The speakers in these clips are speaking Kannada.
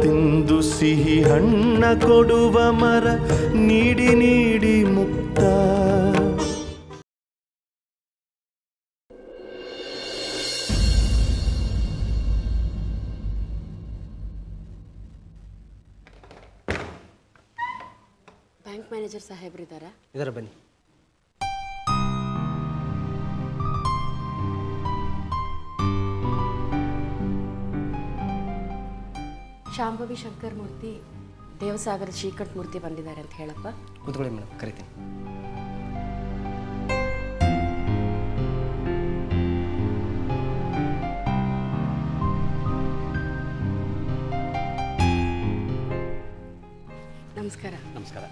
ತಿಂದು ಸಿಹಿ ಹಣ್ಣ ಕೊಡುವ ಮರ ನೀಡಿ ನೀಡಿ ಮುಕ್ತ. ಬ್ಯಾಂಕ್ ಮ್ಯಾನೇಜರ್ ಸಾಹೇಬ್ರಿದ್ದಾರಾ ಇದರ ಬನ್ನಿ. ಶಾಂಭವಿ ಶಂಕರ್ ಮೂರ್ತಿ ದೇವಸಾಗರ ಶ್ರೀಕಂಠ ಮೂರ್ತಿ ಬಂದಿದ್ದಾರೆ ಅಂತ ಹೇಳಪ್ಪ. ಕೂತ್ಕೊಳ್ಳಿ ಮೇಡಮ್ ಕರಿತೀನಿ. ನಮಸ್ಕಾರ. ನಮಸ್ಕಾರ.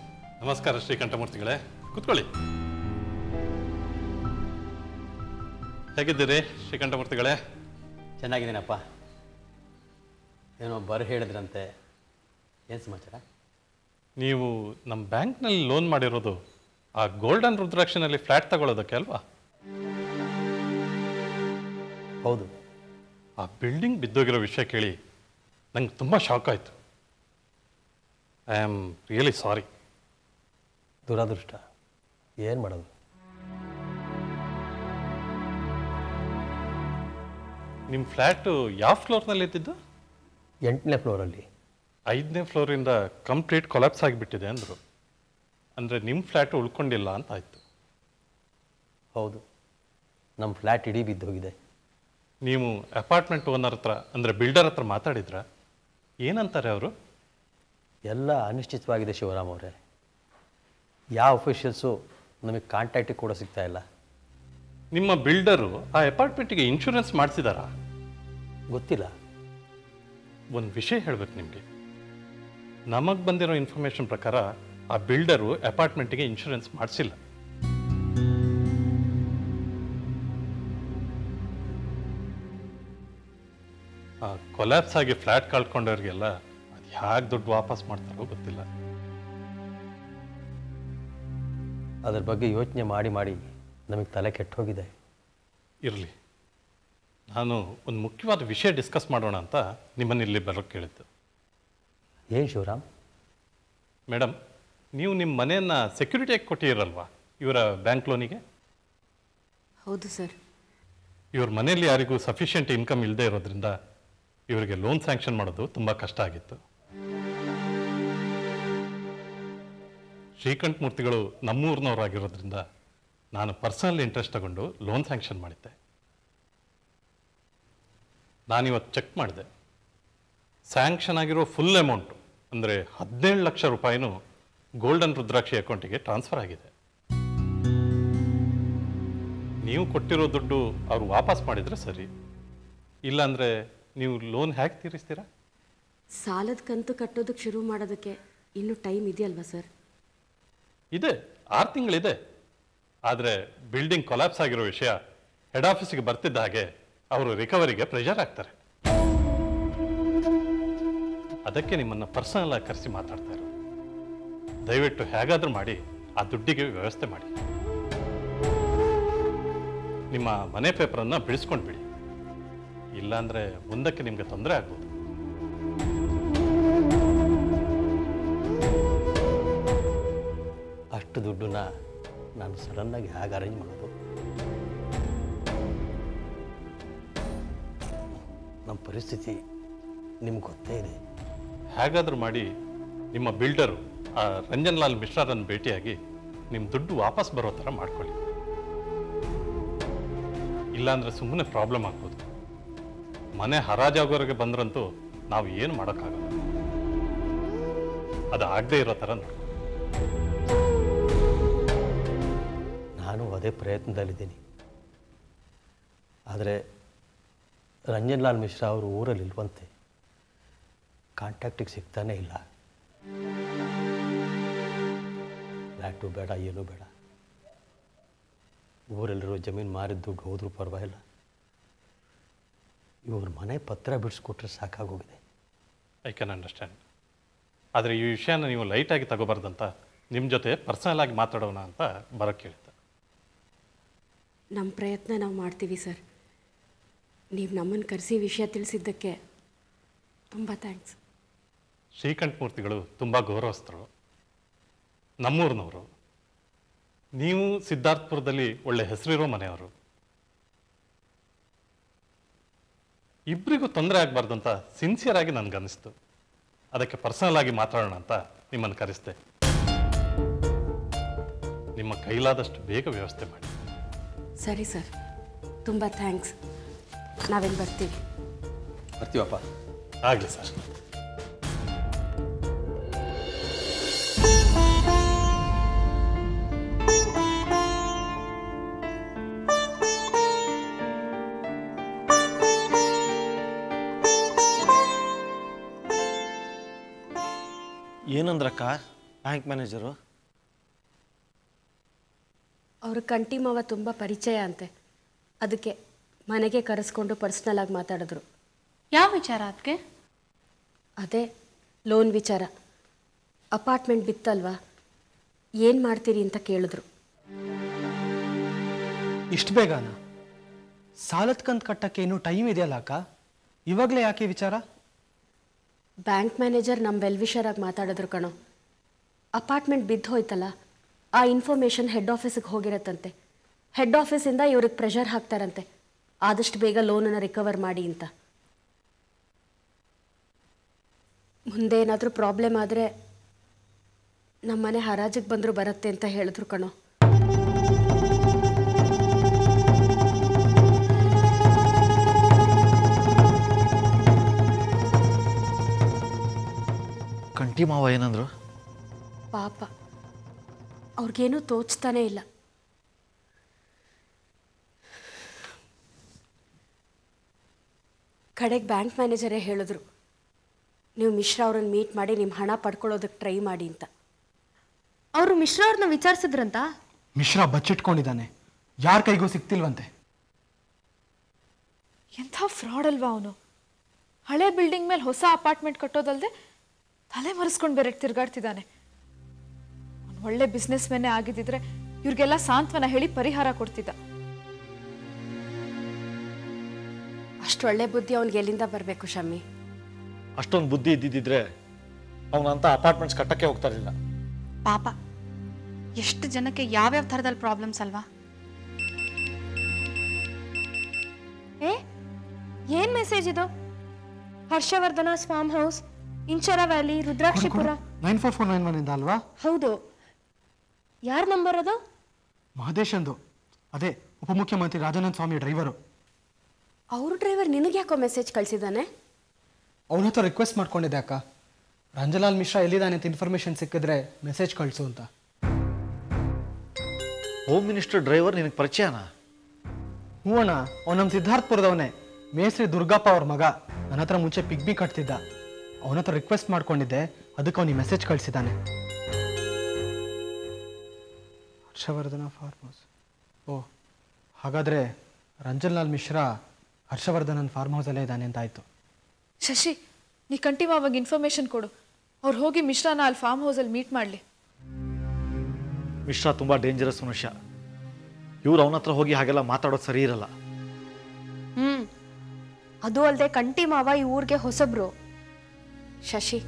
ನಮಸ್ಕಾರ ಶ್ರೀಕಂಠಮೂರ್ತಿಗಳೇ. ಕೂತ್ಕೊಳ್ಳಿ. ಹೇಗಿದ್ದೀರಿ ಶ್ರೀಕಂಠಮೂರ್ತಿಗಳೇ? ಚೆನ್ನಾಗಿದ್ದೀನಪ್ಪ. ಏನೋ ಬರ ಹೇಳಿದ್ರಂತೆ. ಏನು ಸಮಾಚಾರ? ನೀವು ನಮ್ಮ ಬ್ಯಾಂಕ್ನಲ್ಲಿ ಲೋನ್ ಮಾಡಿರೋದು ಆ ಗೋಲ್ಡನ್ ರುದ್ರಾಕ್ಷನಲ್ಲಿ ಫ್ಲ್ಯಾಟ್ ತಗೊಳ್ಳೋದಕ್ಕೆ ಅಲ್ವಾ? ಹೌದು. ಆ ಬಿಲ್ಡಿಂಗ್ ಬಿದ್ದೋಗಿರೋ ವಿಷಯ ಕೇಳಿ ನಂಗೆ ತುಂಬ ಶಾಕ್ ಆಯಿತು. I am really sorry. ದುರಾದೃಷ್ಟ. ಏನು ಮಾಡೋದು? ನಿಮ್ಮ ಫ್ಲ್ಯಾಟು ಯಾವ ಫ್ಲೋರ್ನಲ್ಲಿ ಇದ್ದಿದ್ದು? ಎಂಟನೇ ಫ್ಲೋರಲ್ಲಿ ಐದನೇ ಫ್ಲೋರಿಂದ ಕಂಪ್ಲೀಟ್ ಕೊಲಾಪ್ಸ್ ಆಗಿಬಿಟ್ಟಿದೆ ಅಂದರು. ಅಂದರೆ ನಿಮ್ಮ ಫ್ಲ್ಯಾಟ್ ಉಳ್ಕೊಂಡಿಲ್ಲ ಅಂತ ಆಯಿತು. ಹೌದು. ನಮ್ಮ ಫ್ಲ್ಯಾಟ್ ಇಡೀ ಬಿದ್ದೋಗಿದೆ ನೀವು ಅಪಾರ್ಟ್ಮೆಂಟ್ ಓನರ್ ಹತ್ರ ಅಂದರೆ ಬಿಲ್ಡರ್ ಹತ್ರ ಮಾತಾಡಿದ್ರ? ಏನಂತಾರೆ ಅವರು? ಎಲ್ಲ ಅನಿಶ್ಚಿತವಾಗಿದೆ ಶಿವರಾಮ್ ಅವರೇ. ಯಾವ ಅಫಿಷಿಯಲ್ಸು ನಮಗೆ ಕಾಂಟ್ಯಾಕ್ಟಿಗೆ ಕೂಡ ಸಿಗ್ತಾ ಇಲ್ಲ. ನಿಮ್ಮ ಬಿಲ್ಡರು ಆ ಅಪಾರ್ಟ್ಮೆಂಟಿಗೆ ಇನ್ಶೂರೆನ್ಸ್ ಮಾಡಿಸಿದಾರಾ? ಗೊತ್ತಿಲ್ಲ. ಒಂದು ವಿಷಯ ಹೇಳಬೇಕು ನಿಮಗೆ. ನಮಗೆ ಬಂದಿರೋ ಇನ್ಫಾರ್ಮೇಷನ್ ಪ್ರಕಾರ ಆ ಬಿಲ್ಡರು ಅಪಾರ್ಟ್ಮೆಂಟಿಗೆ ಇನ್ಶೂರೆನ್ಸ್ ಮಾಡಿಸಿಲ್ಲ. ಆ ಕೊಲ್ಯಾಪ್ಸ್ ಆಗಿ ಫ್ಲ್ಯಾಟ್ ಕಳ್ಕೊಂಡವ್ರಿಗೆಲ್ಲ ಅದು ಹೇಗೆ ದುಡ್ಡು ವಾಪಸ್ ಮಾಡ್ತಾರೋ ಗೊತ್ತಿಲ್ಲ. ಅದ್ರ ಬಗ್ಗೆ ಯೋಚನೆ ಮಾಡಿ ಮಾಡಿ ನಮಗೆ ತಲೆ ಕೆಟ್ಟು ಹೋಗಿದೆ. ಇರಲಿ. ನಾನು ಒಂದು ಮುಖ್ಯವಾದ ವಿಷಯ ಡಿಸ್ಕಸ್ ಮಾಡೋಣ ಅಂತ ನಿಮ್ಮನ್ನು ಇಲ್ಲಿ ಬರೋಕ್ಕೆ ಕೇಳಿದ್ದು. ಏನು ಶಿವರಾಮ್? ಮೇಡಮ್ ನೀವು ನಿಮ್ಮ ಮನೆಯನ್ನು ಸೆಕ್ಯೂರಿಟಿಯಾಗಿ ಕೊಟ್ಟಿರಲ್ವಾ ಇವರ ಬ್ಯಾಂಕ್ ಲೋನಿಗೆ ಹೌದು ಸರ್. ಇವ್ರ ಮನೆಯಲ್ಲಿ ಯಾರಿಗೂ ಸಫಿಷಿಯೆಂಟ್ ಇನ್ಕಮ್ ಇಲ್ಲದೆ ಇರೋದ್ರಿಂದ ಇವರಿಗೆ ಲೋನ್ ಸ್ಯಾಂಕ್ಷನ್ ಮಾಡೋದು ತುಂಬ ಕಷ್ಟ ಆಗಿತ್ತು. ಶ್ರೀಕಂಠಮೂರ್ತಿಗಳು ಮೂರ್ತಿಗಳು ನಮ್ಮೂರಿನವರಾಗಿರೋದ್ರಿಂದ ನಾನು ಪರ್ಸನಲ್ ಇಂಟ್ರೆಸ್ಟ್ ತಗೊಂಡು ಲೋನ್ ಸ್ಯಾಂಕ್ಷನ್ ಮಾಡಿದ್ದೆ. ನಾನಿವತ್ತು ಚೆಕ್ ಮಾಡಿದೆ. ಸ್ಯಾಂಕ್ಷನ್ ಆಗಿರೋ ಫುಲ್ ಅಮೌಂಟು ಅಂದರೆ ಹದಿನೇಳು ಲಕ್ಷ ರೂಪಾಯಿನೂ ಗೋಲ್ಡನ್ ರುದ್ರಾಕ್ಷಿ ಅಕೌಂಟಿಗೆ ಟ್ರಾನ್ಸ್ಫರ್ ಆಗಿದೆ. ನೀವು ಕೊಟ್ಟಿರೋ ದುಡ್ಡು ಅವ್ರು ವಾಪಸ್ ಮಾಡಿದರೆ ಸರಿ. ಇಲ್ಲಾಂದರೆ ನೀವು ಲೋನ್ ಹೇಗೆ ತೀರಿಸ್ತೀರಾ? ಸಾಲದ ಕಂತು ಕಟ್ಟೋದಕ್ಕೆ ಶುರು ಮಾಡೋದಕ್ಕೆ ಇನ್ನೂ ಟೈಮ್ ಇದೆಯಲ್ವಾ ಸರ್? ಇದೆ. ಆರು ತಿಂಗಳಿದೆ. ಆದರೆ ಬಿಲ್ಡಿಂಗ್ ಕೊಲಾಪ್ಸ್ ಆಗಿರೋ ವಿಷಯ ಹೆಡ್ ಆಫೀಸಿಗೆ ಬರ್ತಿದ್ದ ಹಾಗೆ ಅವರು ರಿಕವರಿಗೆ ಪ್ರೆಷರ್ ಆಗ್ತಾರೆ ಅದಕ್ಕೆ ನಿಮ್ಮನ್ನು ಪರ್ಸನಲ್ ಆಗಿ ಕರೆಸಿ ಮಾತಾಡ್ತಾ ಇರೋ ದಯವಿಟ್ಟು ಹೇಗಾದರೂ ಮಾಡಿ, ಆ ದುಡ್ಡಿಗೆ ವ್ಯವಸ್ಥೆ ಮಾಡಿ. ನಿಮ್ಮ ಮನೆ ಪೇಪರನ್ನು ಬಿಡಿಸ್ಕೊಂಡು ಬಿಡಿ ಇಲ್ಲಾಂದರೆ ಮುಂದಕ್ಕೆ ನಿಮಗೆ ತೊಂದರೆ ಆಗ್ಬೋದು. ಅಷ್ಟು ದುಡ್ಡನ್ನ ನಾನು ಸಡನ್ನಾಗಿ ಹೇಗೆ ಅರೇಂಜ್ ಮಾಡೋದು? ನಮ್ಮ ಪರಿಸ್ಥಿತಿ ನಿಮ್ಗೆ ಗೊತ್ತೇ ಇದೆ. ಹೇಗಾದರೂ ಮಾಡಿ ನಿಮ್ಮ ಬಿಲ್ಡರು ಆ ರಂಜನ್ ಲಾಲ್ ಮಿಶ್ರಾರನ್ನು ಭೇಟಿಯಾಗಿ ನಿಮ್ಮ ದುಡ್ಡು ವಾಪಸ್ ಬರೋ ಥರ ಮಾಡ್ಕೊಳ್ಳಿ. ಇಲ್ಲಾಂದರೆ ಸುಮ್ಮನೆ ಪ್ರಾಬ್ಲಮ್ ಆಗ್ಬೋದು. ಮನೆ ಹರಾಜಾಗೋರಿಗೆ ಬಂದ್ರಂತೂ ನಾವು ಏನು ಮಾಡೋಕ್ಕಾಗಲ್ಲ. ಅದು ಆಗದೆ ಇರೋ ಥರ ನಾನು ಅದೇ ಪ್ರಯತ್ನದಲ್ಲಿದ್ದೀನಿ. ಆದರೆ ರಂಜನ್ ಲಾಲ್ ಮಿಶ್ರಾ ಅವರು ಊರಲ್ಲಿ ಇಲ್ವಂತೆ ಕಾಂಟ್ಯಾಕ್ಟಿಗೆ ಸಿಗ್ತಾನೆ ಇಲ್ಲ. ಫ್ಲ್ಯಾಟು ಬೇಡ ಏನೂ ಬೇಡ. ಊರಲ್ಲಿರೋ ಜಮೀನು ಮಾರಿದ ದುಡ್ಡು ಹೋದ್ರೂ ಪರವಾಗಿಲ್ಲ. ಇವ್ರ ಮನೆ ಪತ್ರ ಬಿಡಿಸ್ಕೊಟ್ರೆ ಸಾಕಾಗೋಗಿದೆ. ಐ ಕ್ಯಾನ್ ಅಂಡರ್ಸ್ಟ್ಯಾಂಡ್ ಆದರೆ ಈ ವಿಷಯನ ನೀವು ಲೈಟಾಗಿ ತಗೋಬಾರ್ದಂತ ನಿಮ್ಮ ಜೊತೆ ಪರ್ಸನಲ್ ಆಗಿ ಮಾತಾಡೋಣ ಅಂತ ಬರೋಕ್ಕೆ ಹೇಳಿದ್ದೆ ನಮ್ಮ ಪ್ರಯತ್ನ ನಾವು ಮಾಡ್ತೀವಿ ಸರ್. ನೀವು ನಮ್ಮನ್ನು ಕರೆಸಿ ವಿಷಯ ತಿಳಿಸಿದ್ದಕ್ಕೆ ತುಂಬ ಥ್ಯಾಂಕ್ಸ್ ಶ್ರೀಕಂಠಮೂರ್ತಿಗಳು ತುಂಬ ಗೌರವಸ್ಥರು. ನಮ್ಮೂರಿನವರು. ನೀವು ಸಿದ್ಧಾರ್ಥಪುರದಲ್ಲಿ ಒಳ್ಳೆ ಹೆಸರಿರೋ ಮನೆಯವರು. ಇಬ್ಬರಿಗೂ ತೊಂದರೆ ಆಗಬಾರ್ದಂತ ಸಿನ್ಸಿಯರ್ ಆಗಿ ನನಗನ್ನಿಸ್ತು. ಅದಕ್ಕೆ ಪರ್ಸನಲ್ ಆಗಿ ಮಾತಾಡೋಣ ಅಂತ ನಿಮ್ಮನ್ನು ಕರೆಸ್ದೆ. ನಿಮ್ಮ ಕೈಲಾದಷ್ಟು ಬೇಗ ವ್ಯವಸ್ಥೆ ಮಾಡಿ. ಸರಿ ಸರ್. ತುಂಬ ಥ್ಯಾಂಕ್ಸ್ ನಾವೇನು ಬರ್ತೀವಿ. ಬರ್ತೀವಪ್ಪ. ಆಗಲಿ ಸರ್. ಏನಂದ್ರಕ್ಕ? Bank manager? ಅವ್ರ ಕಂಟಿ ಮಾವ ತುಂಬ ಪರಿಚಯ ಅಂತೆ. ಅದಕ್ಕೆ ಮನೆಗೆ ಕರೆಸ್ಕೊಂಡು ಪರ್ಸ್ನಲ್ ಆಗಿ ಮಾತಾಡಿದ್ರು. ಯಾವ ವಿಚಾರ ಅದಕ್ಕೆ ಅದೇ ಲೋನ್ ವಿಚಾರ. ಅಪಾರ್ಟ್ಮೆಂಟ್ ಬಿತ್ತಲ್ವಾ? ಏನು ಮಾಡ್ತೀರಿ ಅಂತ ಕೇಳಿದ್ರು. ಇಷ್ಟು ಬೇಗನ? ಸಾಲದ ಕಂತು ಕಟ್ಟಕ್ಕೆ ಇನ್ನೂ ಟೈಮ್ ಇದೆಯಲ್ಲ ಅಕ್ಕ? ಇವಾಗಲೇ ಯಾಕೆ ವಿಚಾರ? ಬ್ಯಾಂಕ್ ಮ್ಯಾನೇಜರ್ ನಮ್ಮ ಆಗಿ ಮಾತಾಡಿದ್ರು ಕಣೋ. ಅಪಾರ್ಟ್ಮೆಂಟ್ ಬಿದ್ದು ಹೋಯ್ತಲ್ಲ ಆ ಇನ್ಫಾರ್ಮೇಷನ್ ಹೆಡ್ ಆಫೀಸಿಗೆ ಹೋಗಿರತ್ತಂತೆ. ಹೆಡ್ ಆಫೀಸಿಂದ ಇವ್ರಿಗೆ ಪ್ರೆಷರ್ ಹಾಕ್ತಾರಂತೆ. ಆದಷ್ಟು ಬೇಗ ಲೋನನ್ನು ರಿಕವರ್ ಮಾಡಿ ಅಂತ. ಮುಂದೆ ಏನಾದರೂ ಪ್ರಾಬ್ಲಮ್ ಆದರೆ ನಮ್ಮನೆ ಹರಾಜಿಗೆ ಬಂದರೂ ಬರುತ್ತೆ ಅಂತ ಹೇಳಿದ್ರು ಕಣೋ. ಕಂಟಿ ಮಾವ ಏನಂದ್ರು? ಪಾಪ. ಅವ್ರಿಗೇನೂ ತೋಚ್ತಾನೇ ಇಲ್ಲ. ಕಡೆಗೆ ಬ್ಯಾಂಕ್ ಮ್ಯಾನೇಜರೇ ಹೇಳಿದ್ರು ನೀವು ಮಿಶ್ರಾ ಅವ್ರನ್ನ ಮೀಟ್ ಮಾಡಿ ನಿಮ್ಮ ಹಣ ಪಡ್ಕೊಳ್ಳೋದಕ್ಕೆ ಟ್ರೈ ಮಾಡಿ ಅಂತ. ಅವರು ಮಿಶ್ರಾ ಅವ್ರನ್ನ ವಿಚಾರಿಸಿದ್ರಂತ? ಮಿಶ್ರಾ ಬಚ್ಚಿಟ್ಕೊಂಡಿದ್ದಾನೆ. ಯಾರ ಕೈಗೂ ಸಿಗ್ತಿಲ್ವಂತೆ ಎಂಥ ಫ್ರಾಡ್ ಅಲ್ವಾ ಅವನು? ಹಳೆ ಬಿಲ್ಡಿಂಗ್ ಮೇಲೆ ಹೊಸ ಅಪಾರ್ಟ್ಮೆಂಟ್ ಕಟ್ಟೋದಲ್ಲದೆ ತಲೆ ಮರೆಸ್ಕೊಂಡು ಬೇರೆ ತಿರ್ಗಾಡ್ತಿದ್ದಾನೆ. ಅವ್ನು ಒಳ್ಳೆ ಬಿಸ್ನೆಸ್ ಮೆನ್ನೇ ಆಗಿದ್ದಿದ್ರೆ ಇವ್ರಿಗೆಲ್ಲ ಸಾಂತ್ವನ ಹೇಳಿ ಪರಿಹಾರ ಕೊಡ್ತಿದ್ದ. ಅಷ್ಟು ಒಳ್ಳೆ ಬುದ್ಧಿ ಅವ್ನಿಗೆ ಎಲ್ಲಿಂದ ಬರಬೇಕು ಶಮ್ಮಿ? ಅಷ್ಟೊಂದು ಬುದ್ಧಿ ಇದ್ದಿದ್ದಿದ್ರೆ ಅವನಂತ ಅಪಾರ್ಟ್ಮೆಂಟ್ಸ್ ಕಟ್ಟಕ್ಕೆ ಹೋಗ್ತಾ ಇರಲಿಲ್ಲ. ಪಾಪ ಎಷ್ಟು ಜನಕ್ಕೆ ಯಾವ್ಯಾವ ಥರದಲ್ಲಿ ಪ್ರಾಬ್ಲಮ್ಸ್ ಅಲ್ವಾ? ಏ ಏನ್ ಮೆಸೇಜ್ ಇದು? Harshavardhana farm house Inchara valley Rudrakshipura. Nine four four nine one ಇಂದ ಅಲ್ವಾ? ಹೌದು. ಯಾರ ನಂಬರ್ ಅದು? ಮಹದೇಶಂದು ಅದೇ ಉಪಮುಖ್ಯಮಂತ್ರಿ ರಾಜಾನಂದ ಸ್ವಾಮಿ ಡ್ರೈವರು. ಅವ್ರ ಡ್ರೈವರ್ ನಿನಗೆ ಯಾಕೋ ಮೆಸೇಜ್ ಕಳಿಸಿದ್ದಾನೆ? ಅವನ ಹತ್ರ ರಿಕ್ವೆಸ್ಟ್ ಮಾಡ್ಕೊಂಡಿದ್ದೆ ಅಕ್ಕ. ರಂಜಲಾಲ್ ಮಿಶ್ರಾ ಎಲ್ಲಿದ್ದಾನೆ ಅಂತ ಇನ್ಫಾರ್ಮೇಷನ್ ಸಿಕ್ಕಿದ್ರೆ ಮೆಸೇಜ್ ಕಳಿಸು ಅಂತ. ಹೋಮ್ ಮಿನಿಸ್ಟರ್ ಡ್ರೈವರ್ ನಿನಗೆ ಪರಿಚಯನಾ? ಹ್ಞೂ ಅಣ್ಣ ಅವ್ನು ನಮ್ಮ ಸಿದ್ಧಾರ್ಥಪುರದವನೇ. ಮೇಸ್ರಿ ದುರ್ಗಪ್ಪ ಅವ್ರ ಮಗ. ನನ್ನ ಹತ್ರ ಮುಂಚೆ ಪಿಗ್ಬಿ ಕಟ್ತಿದ್ದ. ಅವನ ಹತ್ರ ರಿಕ್ವೆಸ್ಟ್ ಮಾಡ್ಕೊಂಡಿದ್ದೆ ಅದಕ್ಕೆ ಅವನಿಗೆ ಮೆಸೇಜ್ ಕಳಿಸಿದ್ದಾನೆ. ಹರ್ಷವರ್ಧನ ಫಾರ್ಮ್ ಹೌಸ್ ಓ ಹಾಗಾದರೆ ರಂಜನ್ಲಾಲ್ ಮಿಶ್ರಾ ಹರ್ಷವರ್ಧನನ್ ಫಾರ್ಮ್ ಹೌಸಲ್ಲೇ ಇದ್ದಾನೆ ಅಂತ ಆಯಿತು ಶಶಿ ನೀ ಕಂಟಿ ಅವಾಗ ಇನ್ಫಾರ್ಮೇಶನ್ ಕೊಡು. ಅವ್ರು ಹೋಗಿ ಮಿಶ್ರಾನ ಅಲ್ಲಿ ಫಾರ್ಮ್ ಹೌಸಲ್ಲಿ ಮೀಟ್ ಮಾಡಲಿ. ಮಿಶ್ರಾ ತುಂಬ ಡೇಂಜರಸ್ ಮನುಷ್ಯ. ಇವ್ರು ಅವನ ಹತ್ರ ಹೋಗಿ ಹಾಗೆಲ್ಲ ಮಾತಾಡೋದು ಸರಿ ಇರಲ್ಲ. ಹ್ಮ್. ಅದು ಅಲ್ಲದೆ ಕಂಟಿ ಮಾವ ಈ ಊರಿಗೆ ಹೊಸಬ್ರು. ಶಶಿ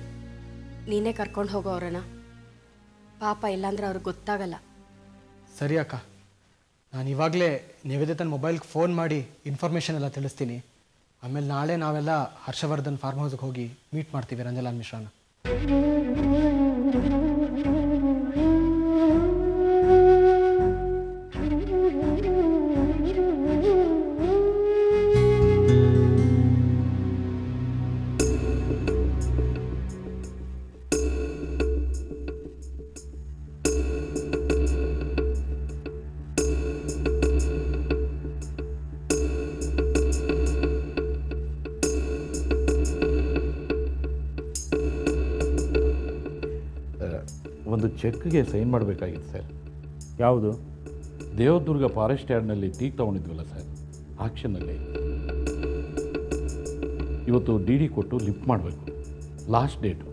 ನೀನೇ ಕರ್ಕೊಂಡು ಹೋಗೋ ಅವ್ರನ್ನ. ಪಾಪ ಇಲ್ಲಾಂದ್ರೆ ಅವ್ರಿಗೆ ಗೊತ್ತಾಗಲ್ಲ. ಸರಿ ಅಕ್ಕ. ನಾನು ಇವಾಗಲೇ ನಿವೇದಿತನ ಮೊಬೈಲ್ಗೆ ಫೋನ್ ಮಾಡಿ ಇನ್ಫಾರ್ಮೇಷನ್ ಎಲ್ಲ ತಿಳಿಸ್ತೀನಿ. ಆಮೇಲೆ ನಾಳೆ ನಾವೆಲ್ಲ ಹರ್ಷವರ್ಧನ್ ಫಾರ್ಮ್ ಹೌಸ್ಗೆ ಹೋಗಿ ಮೀಟ್ ಮಾಡ್ತೀವಿ ರಂಜಲಾಲ್ ಮಿಶ್ರಾನ. ಒಂದು ಚೆಕ್ಗೆ ಸೈನ್ ಮಾಡಬೇಕಾಗಿತ್ತು ಸರ್. ಯಾವುದು? ದೇವದುರ್ಗ ಫಾರೆಸ್ಟ್ ಯಾರ್ಡ್ನಲ್ಲಿ ಟೀಕ್ ತೊಗೊಂಡಿದ್ವಲ್ಲ ಸರ್ ಆಕ್ಷನ್ನಲ್ಲಿ ಇವತ್ತು ಡಿ ಡಿ ಕೊಟ್ಟು ಲಿಫ್ಟ್ ಮಾಡಬೇಕು ಲಾಸ್ಟ್ ಡೇಟು.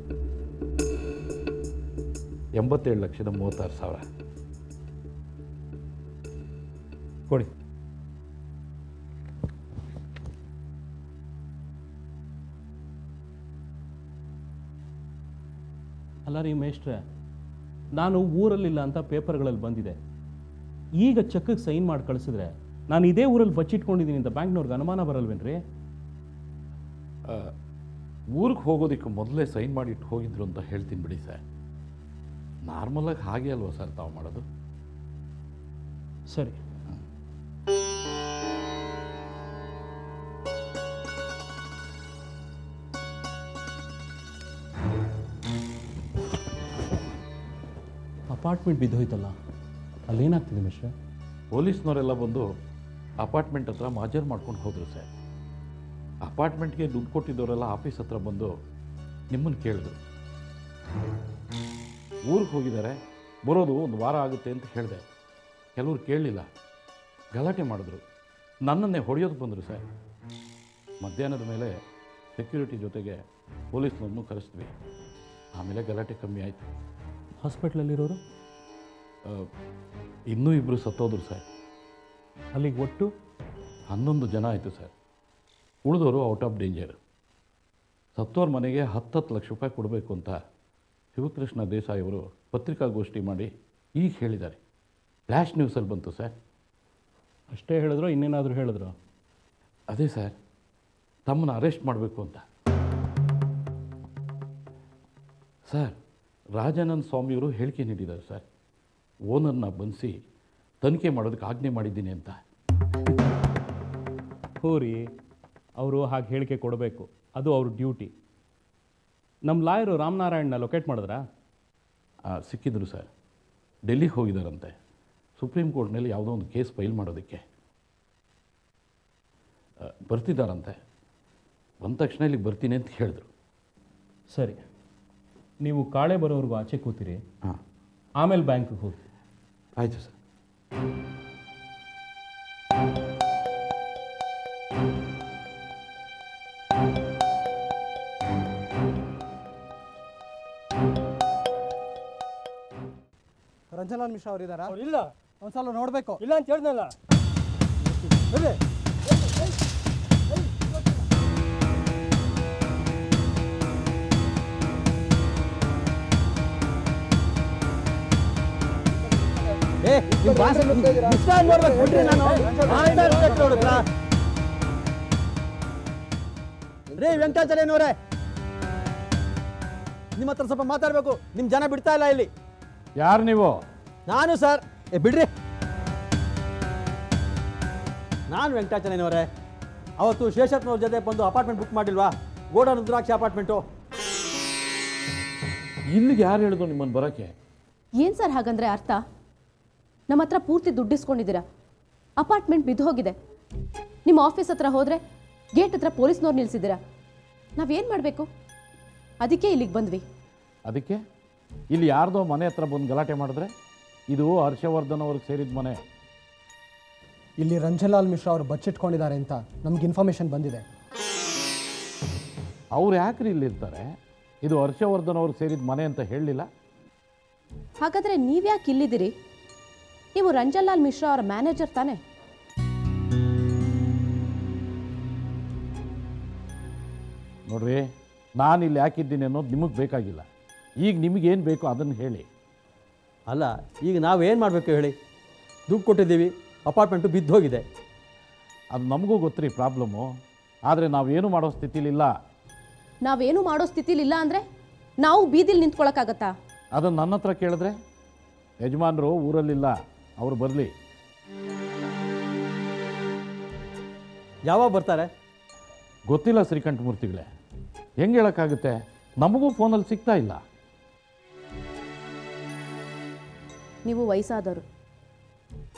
ಎಂಬತ್ತೇಳು ಲಕ್ಷದ ಮೂವತ್ತಾರು ಸಾವಿರ. ಕೊಡಿ. ಅಲ್ಲ ರೀ ಮೇಷ್ಟ್ರೆ ನಾನು ಊರಲ್ಲಿಲ್ಲ ಅಂತ ಪೇಪರ್ಗಳಲ್ಲಿ ಬಂದಿದೆ. ಈಗ ಚೆಕ್ಕಿಗೆ ಸೈನ್ ಮಾಡಿ ಕಳಿಸಿದ್ರೆ ನಾನು ಇದೇ ಊರಲ್ಲಿ ಬಚ್ಚಿಟ್ಕೊಂಡಿದ್ದೀನಿ ಅಂತ ಬ್ಯಾಂಕ್ನವ್ರಿಗೆ ಅನುಮಾನ ಬರಲ್ವೇನ್ರಿ? ಊರಿಗೆ ಹೋಗೋದಕ್ಕೆ ಮೊದಲೇ ಸೈನ್ ಮಾಡಿ ಇಟ್ಟು ಹೋಗಿದ್ರು ಅಂತ ಹೇಳ್ತೀನಿ ಬಿಡಿ ಸರ್. ನಾರ್ಮಲಾಗಿ ಹಾಗೆ ಅಲ್ವಾ ಸರ್ ತಾವು ಮಾಡೋದು? ಸರಿ. ಅಪಾರ್ಟ್ಮೆಂಟ್ ಬಿದ್ದೋಯ್ತಲ್ಲ ಅಲ್ಲೇನಾಗ್ತಿದೆ ಮಿಶ್ರ ಪೊಲೀಸ್ನವರೆಲ್ಲ ಬಂದು ಅಪಾರ್ಟ್ಮೆಂಟ್ ಹತ್ರ ಮಾಜರ್ ಮಾಡ್ಕೊಂಡು ಹೋದರು ಸರ್. ಅಪಾರ್ಟ್ಮೆಂಟ್ಗೆ ದುಡ್ಡು ಕೊಟ್ಟಿದ್ದವರೆಲ್ಲ ಆಫೀಸ್ ಹತ್ರ ಬಂದು ನಿಮ್ಮನ್ನು ಕೇಳಿದ್ರು. ಊರಿಗೆ ಹೋಗಿದ್ದಾರೆ, ಬರೋದು ಒಂದು ವಾರ ಆಗುತ್ತೆ ಅಂತ ಹೇಳಿದೆ. ಕೆಲವರು ಕೇಳಲಿಲ್ಲ. ಗಲಾಟೆ ಮಾಡಿದ್ರು. ನನ್ನನ್ನೇ ಹೊಡೆಯೋದು ಬಂದರು ಸರ್. ಮಧ್ಯಾಹ್ನದ ಮೇಲೆ ಸೆಕ್ಯೂರಿಟಿ ಜೊತೆಗೆ ಪೊಲೀಸ್ನವ್ರನ್ನೂ ಕರೆಸ್ತೀವಿ ಆಮೇಲೆ ಗಲಾಟೆ ಕಮ್ಮಿ ಆಯಿತು. ಹಾಸ್ಪಿಟ್ಲಲ್ಲಿರೋರು? ಇನ್ನೂ ಇಬ್ಬರು ಸತ್ತೋದ್ರು ಸರ್. ಅಲ್ಲಿಗೆ ಒಟ್ಟು? ಹನ್ನೊಂದು ಜನ ಆಯಿತು ಸರ್. ಉಳಿದವರು ಔಟ್ ಆಫ್ ಡೇಂಜರ್. ಸತ್ತೋರ ಮನೆಗೆ ಹತ್ತತ್ತು ಲಕ್ಷ ರೂಪಾಯಿ ಕೊಡಬೇಕು ಅಂತ ಶಿವಕೃಷ್ಣ ದೇಸಾಯಿ ಅವರು ಪತ್ರಿಕಾಗೋಷ್ಠಿ ಮಾಡಿ ಈಗ ಹೇಳಿದ್ದಾರೆ. ಫ್ಲ್ಯಾಶ್ ನ್ಯೂಸಲ್ಲಿ ಬಂತು ಸರ್. ಅಷ್ಟೇ ಹೇಳಿದ್ರು ಇನ್ನೇನಾದರೂ ಹೇಳಿದ್ರು? ಅದೇ ಸರ್. ತಮ್ಮನ್ನು ಅರೆಸ್ಟ್ ಮಾಡಬೇಕು ಅಂತ. ಸರ್ ರಾಜಾನಂದ ಸ್ವಾಮಿಯವರು ಹೇಳಿಕೆ ನೀಡಿದ್ದಾರೆ ಸರ್. ಓನರ್ನ ಬಂಧಿಸಿ ತನಿಖೆ ಮಾಡೋದಕ್ಕೆ ಆಜ್ಞೆ ಮಾಡಿದ್ದೀನಿ ಅಂತ. ಹೋರಿ ಅವರು ಹಾಗೆ ಹೇಳಿಕೆ ಕೊಡಬೇಕು. ಅದು ಅವ್ರ ಡ್ಯೂಟಿ. ನಮ್ಮ ಲಾಯರು ರಾಮನಾರಾಯಣನ ಲೊಕೇಟ್ ಮಾಡಿದ್ರಾ? ಸಿಕ್ಕಿದ್ರು ಸರ್. ಡೆಲ್ಲಿಗೆ ಹೋಗಿದ್ದಾರಂತೆ. ಸುಪ್ರೀಂ ಕೋರ್ಟ್ನಲ್ಲಿ ಯಾವುದೋ ಒಂದು ಕೇಸ್ ಫೈಲ್ ಮಾಡೋದಕ್ಕೆ. ಬರ್ತಿದ್ದಾರಂತೆ. ಬಂದ ತಕ್ಷಣ ಇಲ್ಲಿಗೆ ಬರ್ತೀನಿ ಅಂತ ಹೇಳಿದ್ರು. ಸರಿ. ನೀವು ಕಾಳೆ ಬರೋವರೆಗೂ ಆಚೆ ಕೂತಿರಿ. ಹಾಂ. ಆಮೇಲೆ ಬ್ಯಾಂಕಿಗೆ ಹೋಗಿ. ಆಯಿತು ಸರ್. ರಂಜನಾನ್ ಮಿಶ್ರಾ ಅವರು ಇದ್ದಾರಾ ಇಲ್ಲ. ಒಂದ್ಸಲ ನೋಡಬೇಕು. ಇಲ್ಲ ಅಂತ ಹೇಳ್ದಲ್ಲ ನಿಮ್ಮ ಭಾಷೆ ಇಷ್ಟ ನೋಡ್ಬೇಕು ಬಿಡ್ರಿ ನಾನು. ಮಾತಾಡ್ಬೇಕು ನೋಡಿದ್ರ ರೀ ವೆಂಕಟಾಚಲಯ್ಯನವರೇ ನಿಮ್ಮ ಹತ್ರ ಸ್ವಲ್ಪ ಮಾತಾಡ್ಬೇಕು. ನಿಮ್ ಜನ ಬಿಡ್ತಾ ಇಲ್ಲ ಇಲ್ಲಿ. ಯಾರು ನೀವು? ನಾನು ಸರ್. ಏ ಬಿಡ್ರಿ. ನಾನು ವೆಂಕಟಾಚಲಯ್ಯನವರೇ ಅವತ್ತು ಶೇಷತ್ನವ್ರ ಜೊತೆ ಬಂದು ಅಪಾರ್ಟ್ಮೆಂಟ್ ಬುಕ್ ಮಾಡಿಲ್ವಾ? Golden Rudrakshi apartment. ಇಲ್ಲಿಗೆ ಯಾರು ಹೇಳಿದ್ರು ನಿಮ್ಮನ್ನು ಬರೋಕೆ ಏನು ಸರ್ ಹಾಗಂದ್ರೆ ಅರ್ಥ? ನಮ್ಮ ಹತ್ರ ಪೂರ್ತಿ ದುಡ್ಡಿಸ್ಕೊಂಡಿದ್ದೀರಾ ಅಪಾರ್ಟ್ಮೆಂಟ್ ಬಿದ್ದು ಹೋಗಿದೆ. ನಿಮ್ಮ ಆಫೀಸ್ ಹತ್ರ ಹೋದರೆ ಗೇಟ್ ಹತ್ರ ಪೊಲೀಸ್ನವ್ರು ನಿಲ್ಸಿದ್ದೀರಾ? ನಾವೇನು ಮಾಡಬೇಕು? ಅದಕ್ಕೆ ಇಲ್ಲಿಗೆ ಬಂದ್ವಿ. ಅದಕ್ಕೆ? ಇಲ್ಲಿ ಯಾರ್ದೋ ಮನೆ ಹತ್ರ ಬಂದು ಗಲಾಟೆ ಮಾಡಿದ್ರೆ? ಇದು ಹರ್ಷವರ್ಧನ್ ಅವ್ರಿಗೆ ಸೇರಿದ ಮನೆ. ಇಲ್ಲಿ ರಂಜನ್ಲಾಲ್ ಮಿಶ್ರಾ ಅವರು ಬಚ್ಚಿಟ್ಕೊಂಡಿದ್ದಾರೆ ಅಂತ ನಮ್ಗೆ ಇನ್ಫಾರ್ಮೇಷನ್ ಬಂದಿದೆ. ಅವ್ರು ಯಾಕ್ರಿ ಇಲ್ಲಿರ್ತಾರೆ ಇದು ಹರ್ಷವರ್ಧನ್ ಅವ್ರಿಗೆ ಸೇರಿದ ಮನೆ ಅಂತ ಹೇಳಲಿಲ್ಲ? ಹಾಗಾದರೆ ನೀವ್ಯಾಕೆ ಇಲ್ಲಿದ್ದೀರಿ? ನೀವು ರಂಜನ್ಲಾಲ್ ಮಿಶ್ರಾ ಅವರ ಮ್ಯಾನೇಜರ್ ತಾನೆ? ನೋಡ್ರಿ ನಾನು ಇಲ್ಲಿ ಯಾಕಿದ್ದೀನಿ ಅನ್ನೋದು ನಿಮಗೆ ಬೇಕಾಗಿಲ್ಲ. ಈಗ ನಿಮಗೇನು ಬೇಕು ಅದನ್ನು ಹೇಳಿ. ಅಲ್ಲ ಈಗ ನಾವೇನು ಮಾಡಬೇಕು ಹೇಳಿ? ದುಡ್ಡು ಕೊಟ್ಟಿದ್ದೀವಿ ಅಪಾರ್ಟ್ಮೆಂಟು ಬಿದ್ದು ಹೋಗಿದೆ ಅದು ನಮಗೂ ಗೊತ್ತ್ರಿ ಪ್ರಾಬ್ಲಮ್ಮು ಆದರೆ ನಾವೇನು ಮಾಡೋ ಸ್ಥಿತಿಲಿಲ್ಲ. ನಾವೇನು ಮಾಡೋ ಸ್ಥಿತಿಲಿಲ್ಲ ಅಂದರೆ ನಾವು ಬೀದಿಲಿ ನಿಂತ್ಕೊಳಕ್ಕಾಗತ್ತಾ? ಅದನ್ನು ನನ್ನ ಹತ್ರ ಕೇಳಿದ್ರೆ? ಯಜಮಾನರು ಊರಲ್ಲಿಲ್ಲ. ಅವ್ರು ಬರಲಿ. ಯಾವಾಗ ಬರ್ತಾರೆ? ಗೊತ್ತಿಲ್ಲ ಶ್ರೀಕಂಠ ಮೂರ್ತಿಗಳೇ. ಹೆಂಗೆ ಹೇಳೋಕ್ಕಾಗುತ್ತೆ? ನಮಗೂ ಫೋನಲ್ಲಿ ಸಿಗ್ತಾ ಇಲ್ಲ. ನೀವು ವಯಸ್ಸಾದವರು.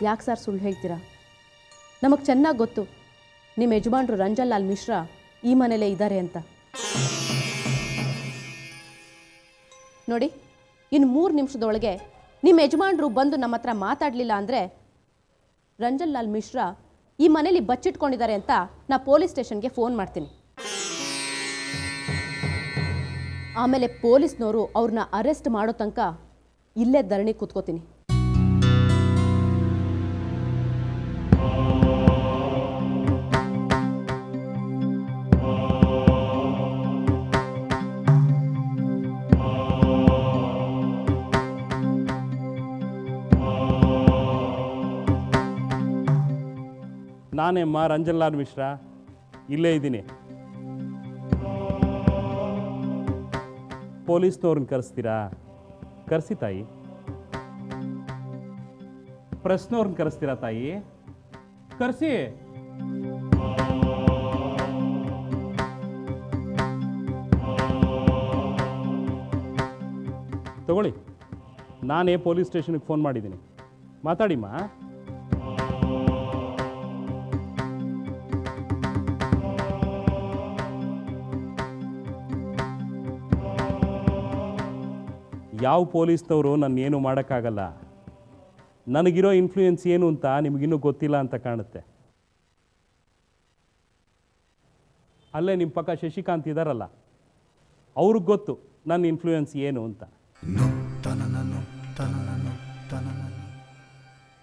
ಯಾಕೆ ಸರ್ ಸುಳ್ಳು ಹೇಳ್ತೀರಾ? ನಮಗೆ ಚೆನ್ನಾಗಿ ಗೊತ್ತು. ನಿಮ್ಮ ಯಜಮಾನ್ರು ರಂಜನ್ಲಾಲ್ ಮಿಶ್ರಾ ಈ ಮನೇಲೇ ಇದ್ದಾರೆ ಅಂತ. ನೋಡಿ ಇನ್ನು ಮೂರು ನಿಮಿಷದೊಳಗೆ ನಿಮ್ಮ ಯಜಮಾನರು ಬಂದು ನಮ್ಮ ಹತ್ರ ಮಾತಾಡಲಿಲ್ಲ ಅಂದರೆ ರಂಜನ್ಲಾಲ್ ಮಿಶ್ರಾ ಈ ಮನೇಲಿ ಬಚ್ಚಿಟ್ಕೊಂಡಿದ್ದಾರೆ ಅಂತ ನಾ ಪೊಲೀಸ್ ಸ್ಟೇಷನ್ಗೆ ಫೋನ್ ಮಾಡ್ತೀನಿ. ಆಮೇಲೆ ಪೊಲೀಸ್ನವರು ಅವ್ರನ್ನ ಅರೆಸ್ಟ್ ಮಾಡೋ ತನಕ ಇಲ್ಲೇ ಧರಣಿ ಕೂತ್ಕೋತೀನಿ. ನಾನೇಮ್ಮ ರಂಜನ್ಲಾಲ್ ಮಿಶ್ರಾ, ಇಲ್ಲೇ ಇದ್ದೀನಿ. ಪೊಲೀಸ್ನವ್ರನ್ನ ಕರೆಸ್ತೀರಾ? ಕರೆಸಿ ತಾಯಿ. ಪ್ರೆಸ್ನವ್ರನ್ನ ಕರೆಸ್ತೀರಾ ತಾಯಿ? ಕರೆಸಿ. ತಗೊಳ್ಳಿ. ನಾನೇ ಪೊಲೀಸ್ ಸ್ಟೇಷನ್ಗೆ ಫೋನ್ ಮಾಡಿದ್ದೀನಿ. ಮಾತಾಡಿಮ್ಮ ಯಾವ ಪೊಲೀಸ್ನವರು ನನ್ನೇನು ಮಾಡೋಕ್ಕಾಗಲ್ಲ? ನನಗಿರೋ ಇನ್ಫ್ಲೂಯೆನ್ಸ್ ಏನು ಅಂತ ನಿಮಗಿನ್ನೂ ಗೊತ್ತಿಲ್ಲ ಅಂತ ಕಾಣುತ್ತೆ. ಅಲ್ಲೇ ನಿಮ್ಮ ಪಕ್ಕ ಶಶಿಕಾಂತ್ ಇದ್ದಾರಲ್ಲ ಅವ್ರಿಗೆ ಗೊತ್ತು ನನ್ನ ಇನ್ಫ್ಲೂಯೆನ್ಸ್ ಏನು ಅಂತ.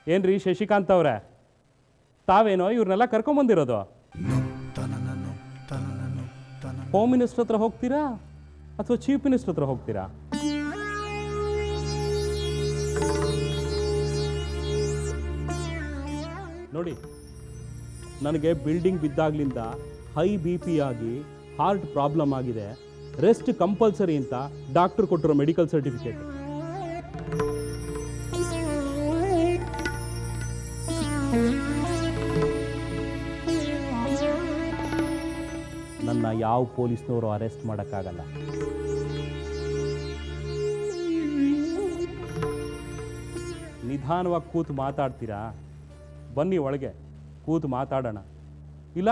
ಏನ್ರಿ ಶಶಿಕಾಂತ್ ಅವರೇ? ತಾವೇನೋ ಇವ್ರನ್ನೆಲ್ಲ ಕರ್ಕೊಂಬಂದಿರೋದು ಹೋಮ್ ಮಿನಿಸ್ಟರ್ ಹತ್ರ ಹೋಗ್ತೀರಾ ಅಥವಾ ಚೀಫ್ ಮಿನಿಸ್ಟರ್ ಹತ್ರ ಹೋಗ್ತೀರಾ? ನೋಡಿ. ನನಗೆ ಬಿಲ್ಡಿಂಗ್ ಬಿದ್ದಾಗ್ಲಿಂದ ಹೈ ಬಿ ಪಿ ಆಗಿ ಹಾರ್ಟ್ ಪ್ರಾಬ್ಲಮ್ ಆಗಿದೆ. ರೆಸ್ಟ್ ಕಂಪಲ್ಸರಿ ಅಂತ ಡಾಕ್ಟರ್ ಕೊಟ್ಟಿರೋ ಮೆಡಿಕಲ್ ಸರ್ಟಿಫಿಕೇಟ್ ನನ್ನ ಯಾವ ಪೊಲೀಸ್ನವರು ಅರೆಸ್ಟ್ ಮಾಡೋಕ್ಕಾಗಲ್ಲ. ನಿಧಾನವಾಗಿ ಕೂತು ಮಾತಾಡ್ತೀರಾ? ಬನ್ನಿ ಒಳಗೆ ಕೂತು ಮಾತಾಡೋಣ. ಇಲ್ಲ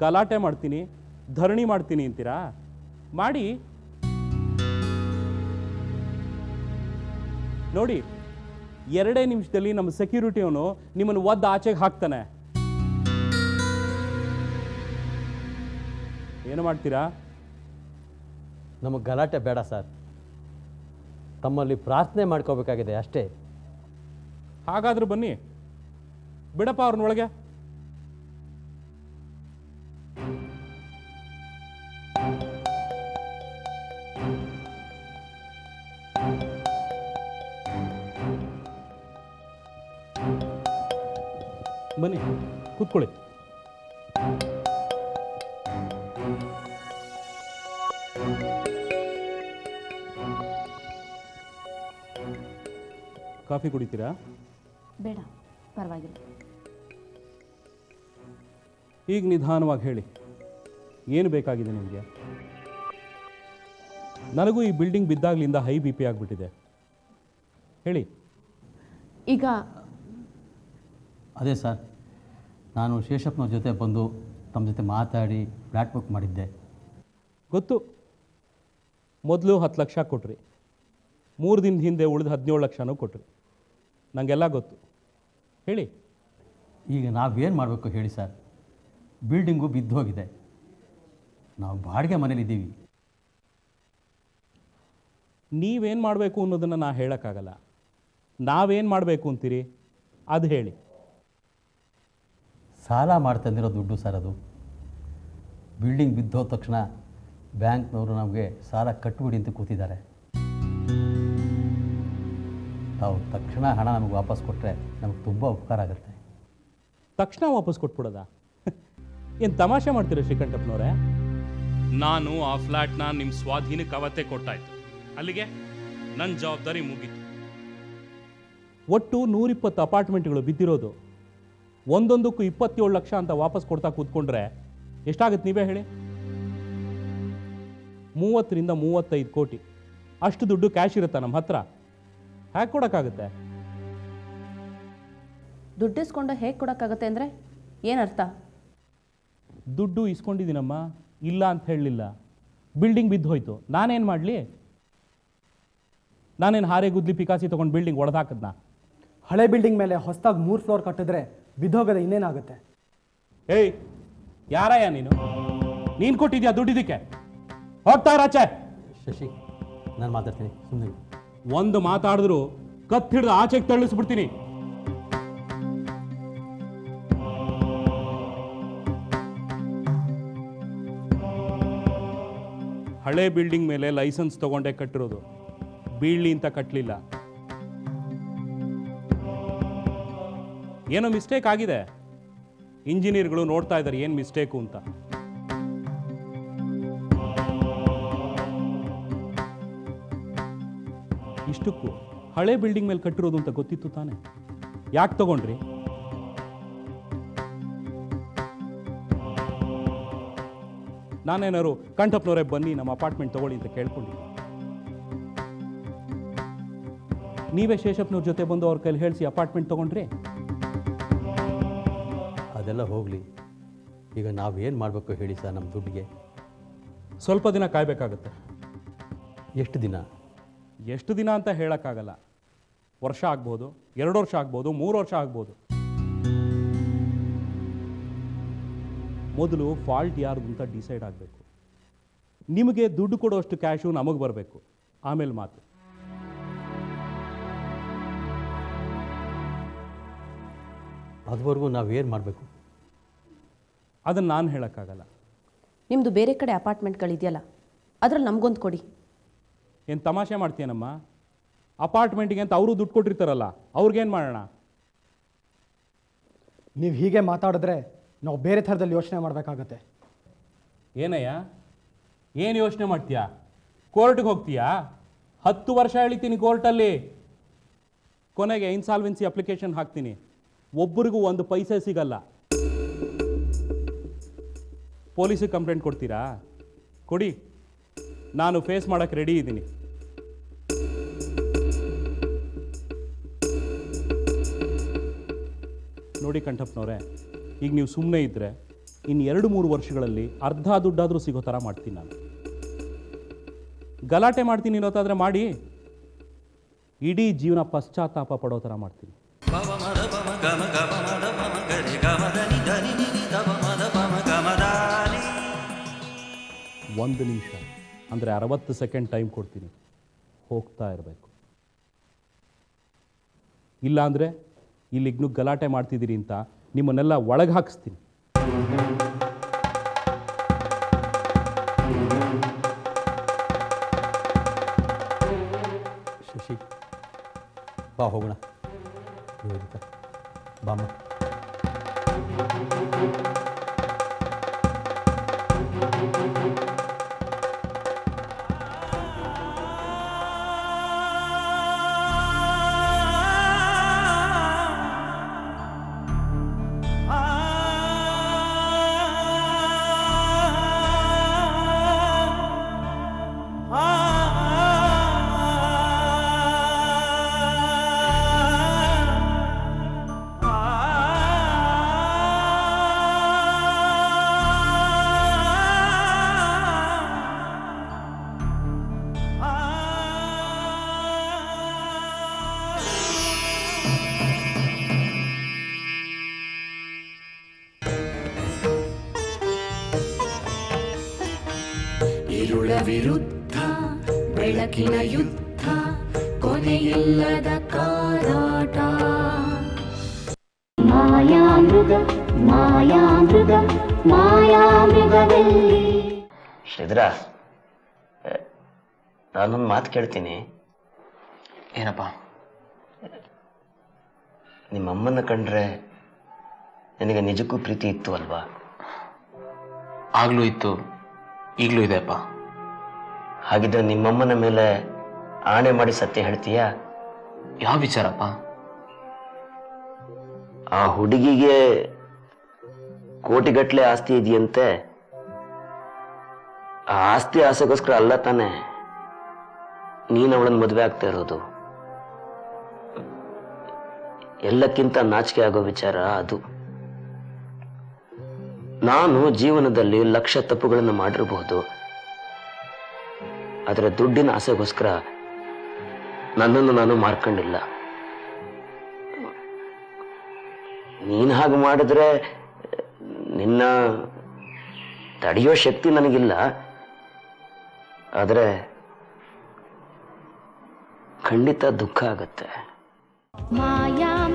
ಗಲಾಟೆ ಮಾಡ್ತೀನಿ ಧರಣಿ ಮಾಡ್ತೀನಿ ಅಂತೀರಾ? ಮಾಡಿ. ನೋಡಿ ಎರಡೇ ನಿಮಿಷದಲ್ಲಿ ನಮ್ಮ ಸೆಕ್ಯೂರಿಟಿ ಅವನು ನಿಮ್ಮನ್ನು ಒದ್ದ ಆಚೆಗೆ ಹಾಕ್ತಾನೆ. ಏನು ಮಾಡ್ತೀರಾ? ನಮಗೆ ಗಲಾಟೆ ಬೇಡ ಸರ್. ತಮ್ಮಲ್ಲಿ ಪ್ರಾರ್ಥನೆ ಮಾಡ್ಕೋಬೇಕಾಗಿದೆ ಅಷ್ಟೇ. ಹಾಗಾದ್ರೆ ಬನ್ನಿ. ಬಿಡಪ್ಪ ಅವ್ರನ್ನೊಳಗೆ ಬನ್ನಿ ಕೂತ್ಕೊಳ್ಳಿ. ಕಾಫಿ ಕುಡಿತೀರಾ? ಬೇಡ ಪರವಾಗಿಲ್ಲ. ಈಗ ನಿಧಾನವಾಗಿ ಹೇಳಿ. ಏನು ಬೇಕಾಗಿದೆ ನಿಮಗೆ? ನನಗೂ ಈ ಬಿಲ್ಡಿಂಗ್ ಬಿದ್ದಾಗ್ಲಿಂದ ಹೈ ಬಿ ಪಿ ಆಗಿಬಿಟ್ಟಿದೆ. ಹೇಳಿ. ಈಗ ಅದೇ ಸರ್ ನಾನು ಶೇಷಪ್ಪನ ಜೊತೆ ಬಂದು ತಮ್ಮ ಜೊತೆ ಮಾತಾಡಿ ಫ್ಲಾಟ್ ಬುಕ್ ಮಾಡಿದ್ದೆ. ಗೊತ್ತು. ಮೊದಲು ಹತ್ತು ಲಕ್ಷ ಕೊಟ್ರಿ. ಮೂರು ದಿನದ ಹಿಂದೆ ಉಳಿದ ಹದಿನೇಳು ಲಕ್ಷನೂ ಕೊಟ್ರಿ. ನನಗೆಲ್ಲ ಗೊತ್ತು. ಹೇಳಿ. ಈಗ ನಾವೇನು ಮಾಡಬೇಕು ಹೇಳಿ ಸರ್? ಬಿಲ್ಡಿಂಗು ಬಿದ್ದು ಹೋಗಿದೆ ನಾವು ಬಾಡಿಗೆ ಮನೇಲಿದ್ದೀವಿ ನೀವೇನು ಮಾಡಬೇಕು ಅನ್ನೋದನ್ನು ನಾ ಹೇಳೋಕ್ಕಾಗಲ್ಲ. ನಾವೇನು ಮಾಡಬೇಕು ಅಂತೀರಿ? ಅದು ಹೇಳಿ. ಸಾಲ ಮಾಡ್ತಂದಿರೋ ದುಡ್ಡು ಸರ್ ಅದು. ಬಿಲ್ಡಿಂಗ್ ಬಿದ್ದೋದ ತಕ್ಷಣ ಬ್ಯಾಂಕ್ನವರು ನಮಗೆ ಸಾಲ ಕಟ್ಬಿಡಿ ಅಂತ ಕೂತಿದ್ದಾರೆ. ತಾವು ತಕ್ಷಣ ಹಣ ನಮಗೆ ವಾಪಸ್ ಕೊಟ್ಟರೆ ನಮಗೆ ತುಂಬ ಉಪಕಾರ ಆಗುತ್ತೆ. ತಕ್ಷಣ ವಾಪಸ್ ಕೊಟ್ಬಿಡೋದಾ? ಏನು ತಮಾಷೆ ಮಾಡ್ತೀರಾ ಶ್ರೀಕಂಠಪ್ಪನವ್ರೆ? ನಾನು ಆ ಫ್ಲ್ಯಾಟ್ನ ನಿಮ್ಮ ಸ್ವಾಧೀನಕ್ಕೆ ಅವತ್ತೇ ಕೊಟ್ಟಾಯ್ತು. ಅಲ್ಲಿಗೆ ನನ್ನ ಜವಾಬ್ದಾರಿ ಮುಗೀತು. ಒಟ್ಟು ನೂರಿಪ್ಪತ್ತು ಅಪಾರ್ಟ್ಮೆಂಟ್ಗಳು ಬಿದ್ದಿರೋದು. ಒಂದೊಂದಕ್ಕೂ ಇಪ್ಪತ್ತೇಳು ಲಕ್ಷ ಅಂತ ವಾಪಸ್ ಕೊಡ್ತಾ ಕೂತ್ಕೊಂಡ್ರೆ ಎಷ್ಟಾಗುತ್ತೆ ನೀವೇ ಹೇಳಿ? ಮೂವತ್ತರಿಂದ ಮೂವತ್ತೈದು ಕೋಟಿ. ಅಷ್ಟು ದುಡ್ಡು ಕ್ಯಾಶ್ ಇರುತ್ತಾ ನಮ್ಮ ಹತ್ರ? ಹೇಗೆ ಕೊಡೋಕ್ಕಾಗುತ್ತೆ? ದುಡ್ಡಿಸ್ಕೊಂಡು ಹೇಗೆ ಕೊಡೋಕ್ಕಾಗುತ್ತೆ ಅಂದರೆ ಏನರ್ಥ ದುಡ್ಡು ಇಸ್ಕೊಂಡಿದ್ದೀನಮ್ಮ ಇಲ್ಲ ಅಂತ ಹೇಳಲಿಲ್ಲ. ಬಿಲ್ಡಿಂಗ್ ಬಿದ್ದು ಹೋಯ್ತು. ನಾನೇನು ಮಾಡಲಿ? ನಾನೇನು ಹಾರೆ ಗುದ್ಲಿ ಪಿಕಾಸಿ ತೊಗೊಂಡು ಬಿಲ್ಡಿಂಗ್ ಒಡೆದಾಕದ್ನ? ಹಳೆ ಬಿಲ್ಡಿಂಗ್ ಮೇಲೆ ಹೊಸದಾಗಿ ಮೂರು ಫ್ಲೋರ್ ಕಟ್ಟಿದ್ರೆ ಬಿದ್ದೋಗದೆ ಇನ್ನೇನಾಗುತ್ತೆ? ಏಯ್ ಯಾರಯ್ಯ ನೀನು? ನೀನು ಕೊಟ್ಟಿದ್ಯಾ ದುಡ್ಡಿದ್ದಕ್ಕೆ ಹೋಗ್ತಾ ರಾಚೆ ಶಶಿ ನಾನು ಮಾತಾಡ್ತೀನಿ ಸುಮ್ಮನೆ ಒಂದು ಮಾತಾಡಿದ್ರು ಕತ್ತಿಡ್ದು ಆಚೆಗೆ ತಳ್ಳಿಸ್ಬಿಡ್ತೀನಿ. ಹಳೆ ಬಿಲ್ಡಿಂಗ್ ಮೇಲೆ ಲೈಸೆನ್ಸ್ ತಗೊಂಡೆ ಕಟ್ಟಿರೋದು. ಬೀಳ್ಲಿ ಅಂತ ಕಟ್ಟಲಿಲ್ಲ ಏನೋ ಮಿಸ್ಟೇಕ್ ಆಗಿದೆ. ಇಂಜಿನಿಯರ್ಗಳು ನೋಡ್ತಾ ಇದ್ದಾರೆ ಏನು ಮಿಸ್ಟೇಕು ಅಂತ. ಇಷ್ಟಕ್ಕೂ ಹಳೆ ಬಿಲ್ಡಿಂಗ್ ಮೇಲೆ ಕಟ್ಟಿರೋದು ಅಂತ ಗೊತ್ತಿತ್ತು ತಾನೆ. ಯಾಕೆ ತಗೊಂಡ್ರಿ? ನಾನೇನಾದ್ರು ಕಂಠಪ್ನವರೇ ಬನ್ನಿ ನಮ್ಮ ಅಪಾರ್ಟ್ಮೆಂಟ್ ತಗೊಳ್ಳಿ ಅಂತ ಕೇಳ್ಕೊಂಡಿದ್ದೆ ನೀವೇ ಶೇಷಪ್ಪನವ್ರ ಜೊತೆ ಬಂದು ಅವ್ರ ಕೈಲಿ ಹೇಳಿಸಿ ಅಪಾರ್ಟ್ಮೆಂಟ್ ತಗೊಂಡ್ರಿ? ಅದೆಲ್ಲ ಹೋಗಲಿ. ಈಗ ನಾವೇನು ಮಾಡಬೇಕು ಹೇಳಿ ಸರ್ ನಮ್ಮ ದುಡ್ಡಿಗೆ? ಸ್ವಲ್ಪ ದಿನ ಕಾಯಬೇಕಾಗತ್ತೆ. ಎಷ್ಟು ದಿನ? ಎಷ್ಟು ದಿನ ಅಂತ ಹೇಳೋಕ್ಕಾಗಲ್ಲ. ವರ್ಷ ಆಗ್ಬೋದು ಎರಡು ವರ್ಷ ಆಗ್ಬೋದು ಮೂರು ವರ್ಷ ಆಗ್ಬೋದು. ಮೊದಲು ಫಾಲ್ಟ್ ಯಾರ್ದು ಅಂತ ಡಿಸೈಡ್ ಆಗಬೇಕು. ನಿಮಗೆ ದುಡ್ಡು ಕೊಡೋಷ್ಟು ಕ್ಯಾಶು ನಮಗೆ ಬರಬೇಕು. ಆಮೇಲೆ ಮಾತು. ಅದುವರೆಗೂ ನಾವೇನು ಮಾಡಬೇಕು? ಅದನ್ನು ನಾನು ಹೇಳೋಕ್ಕಾಗಲ್ಲ. ನಿಮ್ಮದು ಬೇರೆ ಕಡೆ ಅಪಾರ್ಟ್ಮೆಂಟ್ಗಳಿದೆಯಲ್ಲ ಅದರಲ್ಲಿ ನಮಗೊಂದು ಕೊಡಿ. ಏನು ತಮಾಷೆ ಮಾಡ್ತೀಯನಮ್ಮ? ಅಪಾರ್ಟ್ಮೆಂಟಿಗೆ ಅಂತ ಅವರು ದುಡ್ಡು ಕೊಟ್ಟಿರ್ತಾರಲ್ಲ ಅವ್ರಿಗೇನು ಮಾಡೋಣ? ನೀವು ಹೀಗೆ ಮಾತಾಡಿದ್ರೆ ನಾವು ಬೇರೆ ಥರದಲ್ಲಿ ಯೋಚನೆ ಮಾಡಬೇಕಾಗತ್ತೆ. ಏನಯ್ಯ? ಏನು ಯೋಚನೆ ಮಾಡ್ತೀಯಾ? ಕೋರ್ಟ್ಗೆ ಹೋಗ್ತೀಯಾ? ಹತ್ತು ವರ್ಷ ಎಳಿತೀನಿ ಕೋರ್ಟಲ್ಲಿ. ಕೊನೆಗೆ ಇನ್ಸಾಲ್ವೆನ್ಸಿ ಅಪ್ಲಿಕೇಶನ್ ಹಾಕ್ತೀನಿ. ಒಬ್ಬರಿಗೂ ಒಂದು ಪೈಸೆ ಸಿಗಲ್ಲ. ಪೊಲೀಸಿಗೆ ಕಂಪ್ಲೇಂಟ್ ಕೊಡ್ತೀರಾ? ಕೊಡಿ. ನಾನು ಫೇಸ್ ಮಾಡೋಕ್ಕೆ ರೆಡಿ ಇದ್ದೀನಿ. ನೋಡಿ ಕಂಠಪ್ಪನವ್ರೆ ಈಗ ನೀವು ಸುಮ್ಮನೆ ಇದ್ದರೆ ಇನ್ನು ಎರಡು ಮೂರು ವರ್ಷಗಳಲ್ಲಿ ಅರ್ಧ ದುಡ್ಡಾದರೂ ಸಿಗೋ ಥರ ಮಾಡ್ತೀನಿ ನಾನು. ಗಲಾಟೆ ಮಾಡ್ತೀನಿ ಅನ್ನೋದಾದರೆ ಮಾಡಿ. ಇಡೀ ಜೀವನ ಪಶ್ಚಾತ್ತಾಪ ಪಡೋ ಥರ ಮಾಡ್ತೀನಿ. ಒಂದು ನಿಮಿಷ, ಅಂದರೆ ಅರವತ್ತು ಸೆಕೆಂಡ್ ಟೈಮ್ ಕೊಡ್ತೀನಿ. ಹೋಗ್ತಾ ಇರಬೇಕು. ಇಲ್ಲಾಂದರೆ ಇಲ್ಲಿಗ್ನು ಗಲಾಟೆ ಮಾಡ್ತಿದ್ದೀರಿ ಅಂತ ನಿಮ್ಮನ್ನೆಲ್ಲ ಒಳಗೆ ಹಾಕಿಸ್ತೀನಿ. ಶಶಿ ಬಾ ಹೋಗೋಣ. ಬಾಮ್ಮ. ವಿರುದ್ಧ ಬೆಳಕಿನ ಯುದ್ಧ ಕೊನೆಯಿಲ್ಲದ ಕಾರಾಟ ಮಾಯಾಮೃಗ ಮಾಯಾಮೃಗ ಮಾಯಾಮೃಗದಲ್ಲಿ. ಶ್ರೀಧರ ನಾನೊಂದು ಮಾತು ಕೇಳ್ತೀನಿ. ಏನಪ್ಪ? ನಿಮ್ಮಮ್ಮನ ಕಂಡ್ರೆ ನಿನಗೆ ನಿಜಕ್ಕೂ ಪ್ರೀತಿ ಇತ್ತು ಅಲ್ವಾ? ಆಗ್ಲೂ ಇತ್ತು ಈಗಲೂ ಇದೆಯಪ್ಪ ಹಾಗಿದ್ರೆ ನಿಮ್ಮಮ್ಮನ ಮೇಲೆ ಆಣೆ ಮಾಡಿ ಸತ್ಯ ಹೇಳ್ತೀಯಾ? ಯಾವ ವಿಚಾರಪ್ಪ? ಆ ಹುಡುಗಿಗೆ ಕೋಟಿಗಟ್ಟಲೆ ಆಸ್ತಿ ಇದೆಯಂತೆ. ಆ ಆಸ್ತಿ ಆಸೆಗೋಸ್ಕರ ಅಲ್ಲ ತಾನೆ ನೀನು ಅವಳನ್ನು ಮದುವೆ ಆಗ್ತಾ ಇರೋದು. ಎಲ್ಲಕ್ಕಿಂತ ನಾಚಿಕೆ ಆಗೋ ವಿಚಾರ ಅದು. ನಾನು ಜೀವನದಲ್ಲಿ ಲಕ್ಷ ತಪ್ಪುಗಳನ್ನು ಮಾಡಿರಬಹುದು ಆದರೆ ದುಡ್ಡಿನ ಆಸೆಗೋಸ್ಕರ ನನ್ನನ್ನು ನಾನು ಮಾರ್ಕೊಂಡಿಲ್ಲ. ನೀನು ಹಾಗೆ ಮಾಡಿದ್ರೆ ನಿನ್ನ ತಡೆಯೋ ಶಕ್ತಿ ನನಗಿಲ್ಲ. ಆದರೆ ಖಂಡಿತ ದುಃಖ ಆಗತ್ತೆ. ಮಾಯಾ